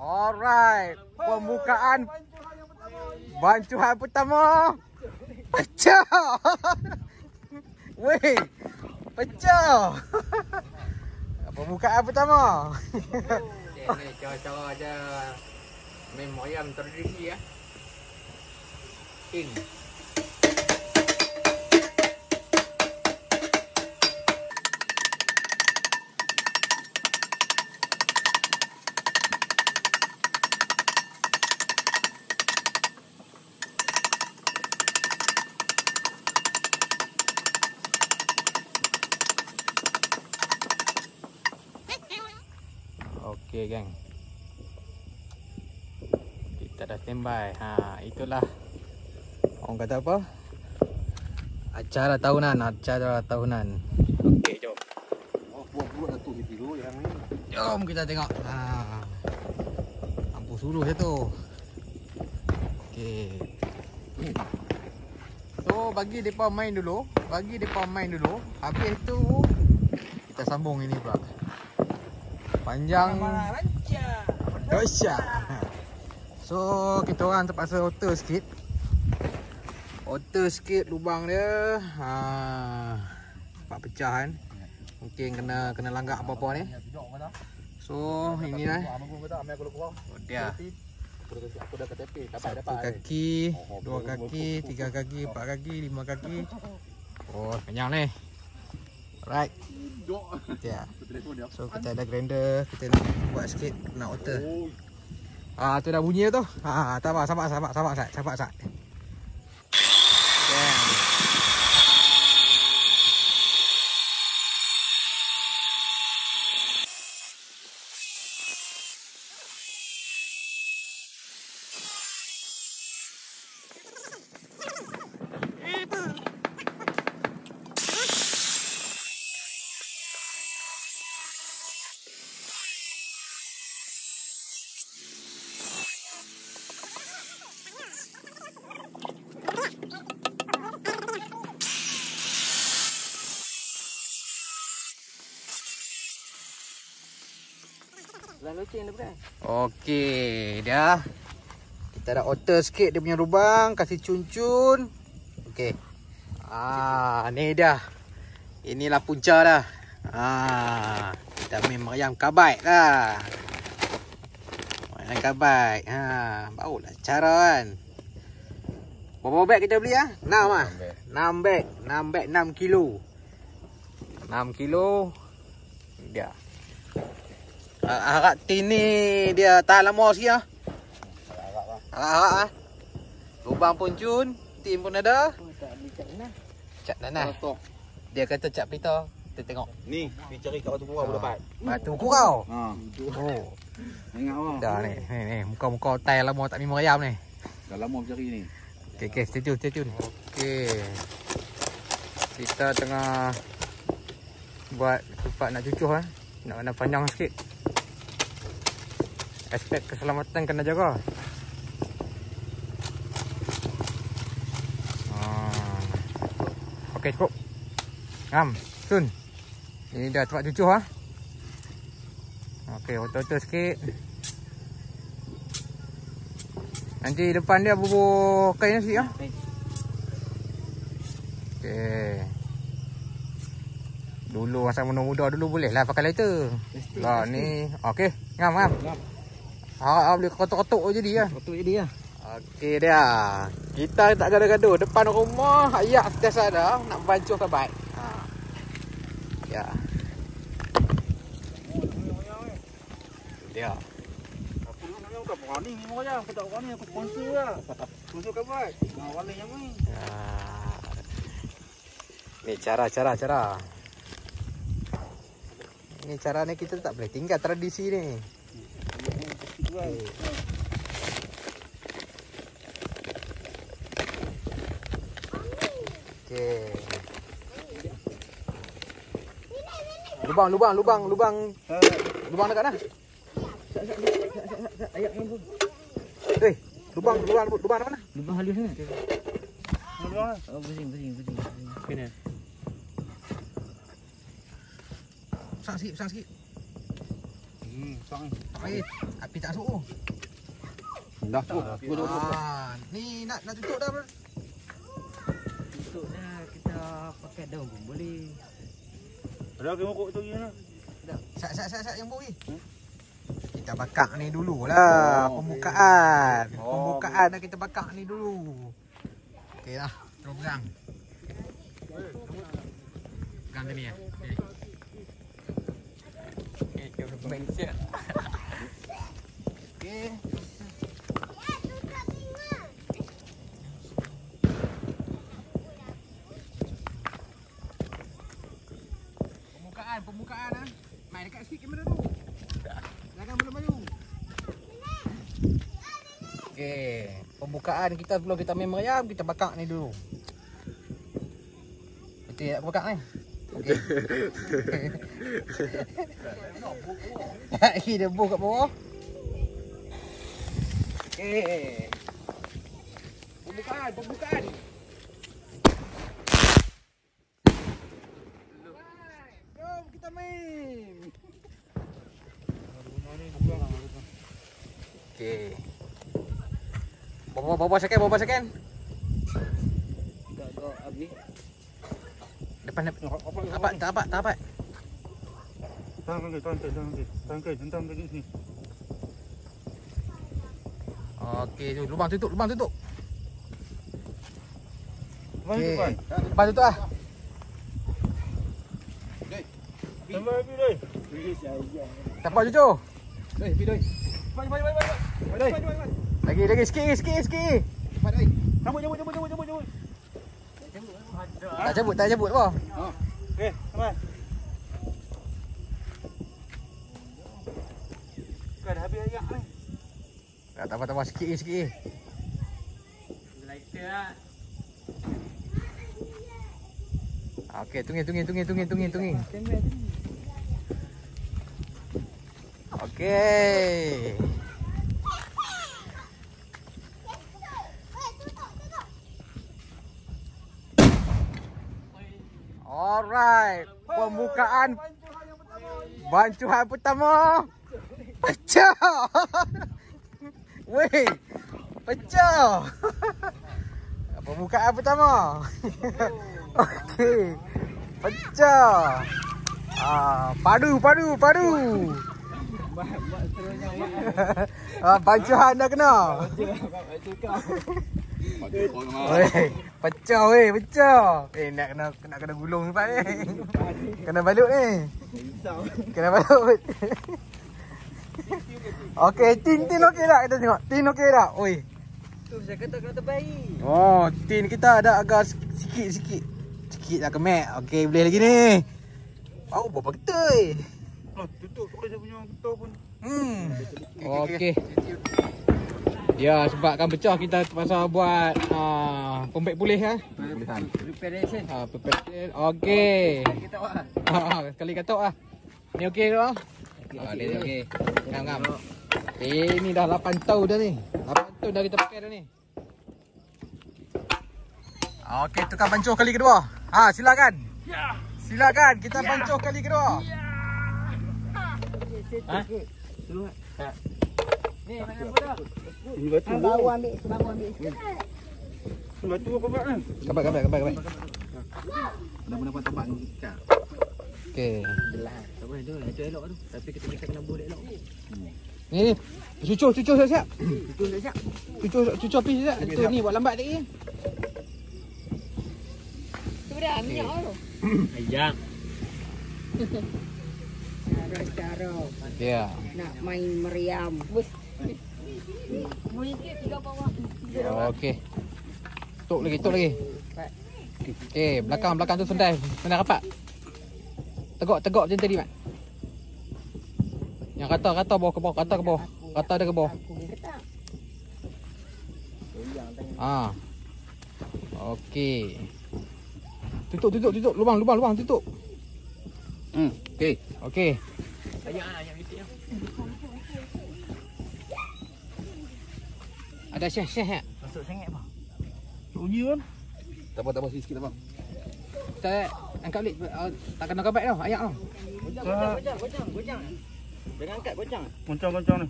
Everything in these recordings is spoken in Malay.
Alright, pembukaan bancuhan pertama. Pecah. Weh, pecah. Pembukaan pertama. Ini cara-cara aja main moyam tradisi ya. In. Gang. Kita dah standby. Ha, itulah orang kata apa? Acara tahunan, acara tahunan. Okey, jom. Oh, buat-buat tu di tidur yang ni. Jom kita tengok. Ha. Lampu suruh je tu. Okey. So bagi depa main dulu, bagi depa main dulu. Habis tu kita sambung ini pula. Panjang Dosya. So kita orang terpaksa otter sikit. Otter sikit lubang dia. Ha. Nampak pecah kan. Mungkin kena kena langgak apa-apa ni. So ini lah. Dia. Satu kaki, dua kaki, tiga kaki, empat kaki, lima kaki. Oh, kenyang ni. Alright. Ya. Telefon dia. So kita ada grinder, kita nak buat sikit nak otter. Ah tu dah bunyi tu. Ha tak apa, sabar sabar sabar sabar sabar sabar. Lalu cing dia bukan? Okey, dah. Kita dah otter sikit dia punya lubang, kasih cun-cun. Okey. Ah, ni dah. Inilah punca dah. Ah, kita main meriam kabaik lah. Meriam kabaik. Ha, barulah cara kan. Berapa beg kita beli ah? 6 ah. 6 beg. 6 beg 6 kilo. 6 kilo. Dia. Uh, harap tin ni dia tahan lama sikit lah. Harap-harap lah. Lubang pun cun. Tin pun ada. Tak cat mana? Cat nanah. Dia kata cat pelita. Kita tengok. Ni, pergi cari kat batu kurau dapat. Batu kurau. Ha. Oh. Ingat? Dah ni. Ni ni. Muka-muka tai lama tak minum ayam ni. Dah lama cari ni. Okey, okey. Stay tune, stay tune. Okey. Kita tengah buat tempat nak cucuh eh. Nak kena panjang sikit. Aspek keselamatan kena jaga. Ah. Okey, cukup. Ngam, Sun. Ini dah tempat cucuh ah. Okey, otot-otot sikit. Nanti depan dia bubur kain sikit ah. Okey. Dulu masa muda-muda dulu boleh lah pakai lighter. Lah ni. Okey, ngam ngam. Ha, ha boleh kotok-kotok je dia. Waktu jadi ya. Okey dia. Kita tak gaduh-gaduh depan rumah ayak sentiasa ada nak bancuh ke baik. Ha. Ya. Dia. Aku nak nanya bukan berani ni orang Aku tak berani aku sponsor lah. Sponsor kabat. Nah, wala yang ni. Ya. Ni cara cara cara. Ni cara ni kita tak boleh tinggal tradisi ni. Okey. Lubang lubang lubang lubang lubang dekat mana? Ayat ni pun. Eh, lubang lubang lubang mana? Lubang halus ni. Mana? Oh, pusing, pusing, pusing. Kena. Besar sikit, besar sikit. Hmm. Ni. Tak payah. Api tak suruh. Dah tu. Aku dah. Ah, ni nak nak tutup dah. dah kita pakai daun pun boleh. Ada ke mokok tu gini. Sat sat sat sat yang bau ni. Kita bakar ni dululah Oh, pembukaan. Oh, Pembukaan dah kita bakar ni dulu. Okey lah, terus pegang. Pegang sini ya. Mindset. Okey. Pembukaan, pembukaan ah. Main dekat sikit kamera tu. Jangan maju-maju. Okey, pembukaan kita sebelum kita main meriam, kita bakar ni dulu. Betul tak bakar ni? Okey. Dia buh kat bawah. Pembukaan, pembukaan. Jom kita main. Okey. Bawa bawa second, bawa second. Tak kau habis. Depan depan. Apa tak apa tak apa. Tahan ke, tahan ke, tahan ke. Tahan ke, hentam ke sini. Okey, lubang tutup, lubang tutup. Mana tu Okey. kan? Lubang tutup ah. Tambah api doi. Tak apa jujur. Doi, pergi doi. Cepat cepat cepat cepat. Doi. Lagi lagi sikit sikit sikit. Cepat doi. Cabut cabut cabut cabut cabut. Tak cabut, tak cabut apa. Okey, sama. Kan dah habis ayak ni. Tak apa tak apa sikit je, sikit je. Lighter ah. Okey, tunggu tunggu tunggu tunggu tunggu tunggu. Okey. Alright, pembukaan bancuhan pertama. Pecah. Weh, pecah. Pembukaan pertama. Okey. Pecah. Ah, padu, padu, padu. ah, bancuhan dah kena. Pecah weh, pecah. Eh nak kena nak kena gulung tempat ni. Kena balut ni. Kena balut. Okey, tin tin okey tak kita tengok. Tin okey tak? Oi. Tu saya kata kena terbaik. Oh, tin kita ada agak sikit-sikit. Sikit lah kemek. Okey, boleh lagi ni. Oh, berapa getoi. Oh, tutup kalau dia punya ketua pun. Hmm. Okey. Ya, sebabkan pecah kita terpaksa buat uh, pembek pulih ah. Preparation. Ah, preparation. Okey. Kita ah. Ah, sekali katok ah. Ni okey ke? Ah, ni okey. Ngam ngam. Eh, ni dah 8 tahun dah ni. 8 tahun dah kita pakai dah ni. Okey, tukar bancuh kali kedua. Ha, silakan. Ya. Silakan kita bancuh kali kedua. Ha? Ni mana budak? Ini batu. Baru ambil, baru ambil. Ini batu apa buat ni? Kabar, kabar, kabar, kabar. Dah pun dapat tempat ni. Okey. Belah. Tak boleh tu, itu elok tu. Tapi kita kena kena buat elok. Ni ni. Cucuk, cucuk siap-siap. Itu dah siap. Cucuk, cucuk api siap. Itu ni buat lambat lagi. Tu dah minyak tu. Ayam. Cara-cara Ya. nak main meriam. Bus. Bunyi tiga bawah. Okey. Tok lagi, tok lagi. Okey, belakang belakang tu sendai. Sendai rapat. Tegak tegak macam tadi, Mat. Yang kata kata bawah ke bawah, kata ke bawah. Kata dia ke bawah. Ha. Okey. Tutup tutup tutup lubang lubang lubang tutup. Hmm, okey. Okey. Ayam ah, ayam itu. Ada syah-syah tak? Masuk sangat apa? Bunyi kan? Tak apa, tak apa sikit abang. Tak angkat balik uh, tak kena kabat tau ayak tau. Bojang, bojang, bojang, bojang. Jangan angkat goncang. Goncang-goncang ni.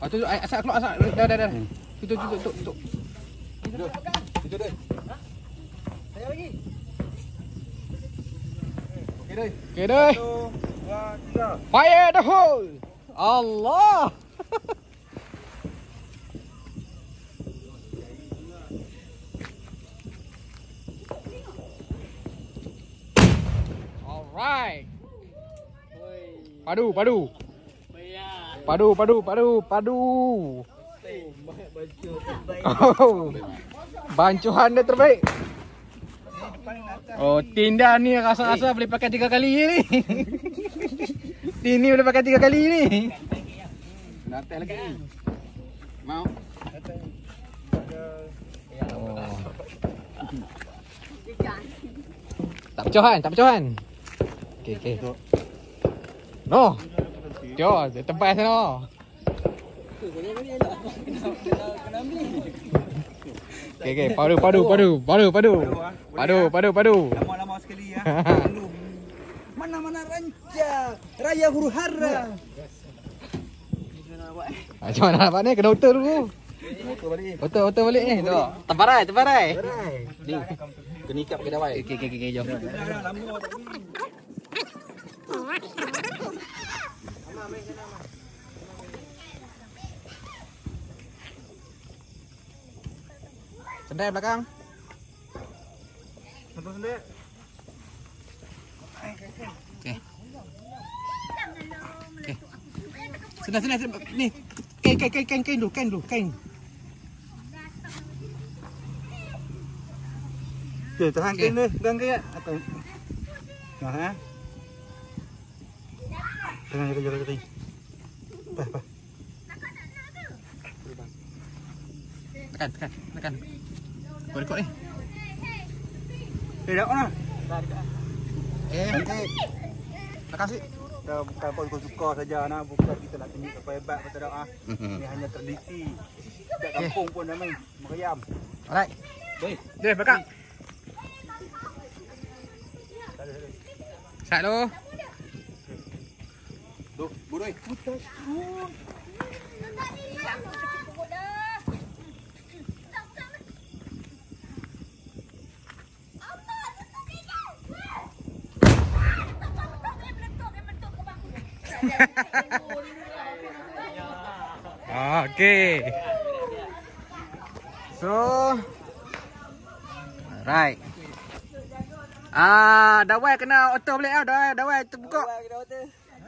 Ah tu asal keluar asal. Dah dah dah. Tutup tutup tutup tutup. Itu deh. Saya lagi. Okey deh. Okey tiga. Fire the hole. Allah. Alright. Padu, padu. Padu, padu, padu, padu. Oh. Bancuhan dia terbaik. Oh, tinda ni rasa-rasa boleh pakai tiga kali ni. Tin ni boleh pakai tiga kali ni. Nak lagi. Mau. Oh. Tak pecah kan? Tak pecah kan? Okey, okey. No. Jom, tempat sana. Okey, okey. Padu, padu, padu. Padu, padu. Padu, padu, padu. Lama-lama sekali ya. Mana-mana rancak. Raya huru hara. Macam mana nampak ni? Kena hotel dulu. Hotel, hotel balik ni. Temparai. Ni. Kena ikat pakai dawai. Okey, okey, okey, jom. Lama tak pergi. Sendai belakang. Motor sendiri. Senang senang senang. Ni. Kain kain kain kain kain dulu, kain dulu, kain. Okay, tahan kain dia. Pegang kain. Atau... Nah, ha? Pegang jaga jaga jaga. Pas, pas. Tekan, tekan, tekan. Kau rekod ni. Eh, dah on lah. Eh, okey. Belakang sikit. Dah bukan apa kau suka saja nak bukan kita nak tunjuk apa hebat kata dah ah. Ini hanya tradisi. Dekat kampung pun dah main meriam. Alright. Deh, belakang. Sat lu. Tu, burui. Okey. So Alright. Ah, dawai kena auto balik ah, dawai, dawai terbuka. Dawai kena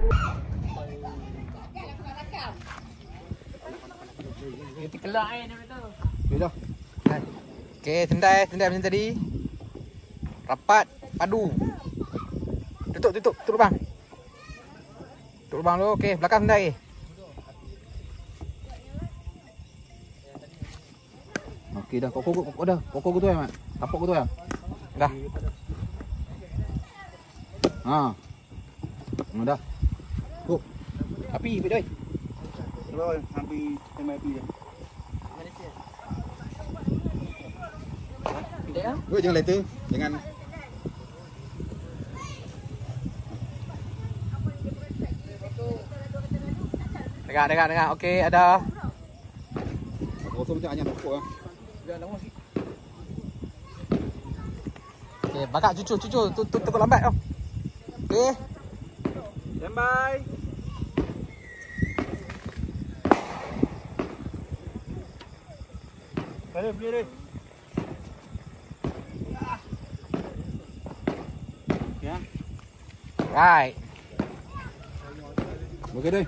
Bawa bawa bawa. Okay dah. Okey, sendai, sendai macam tadi. Rapat, padu. Tutup, tutup, tutup lubang. Tutup lubang dulu. Okey, belakang sendai. Okey dah, pokok pokok pokok dah. Pokok tu ya, Mat. Tapak tu ya. Dah. Ha. Oh, dah. Api, api doi. Bawa hampir MIP dia. Kuk jangan letter. Jangan Dengar, dengar, dengar. Okey, ada. kosong macam hanya pokok ah. Okey, bakar cucu, cucu. Tu tu tu lambat tau. Okey. Stand by. Boleh, boleh. Ya. Right. Okey deh.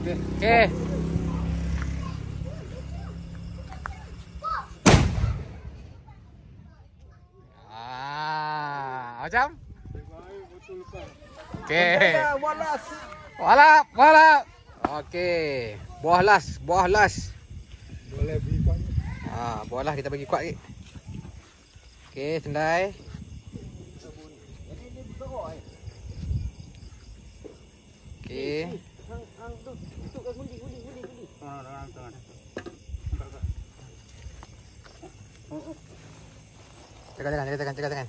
Okey. Ah, macam? Okey. Walas. Walap, walap. Okey. Buah las, buah las. Boleh beri kau. Ah, buah las kita bagi kuat sikit. Okey, sendai. Okey. Tangan. Jaga tangan, jaga tangan,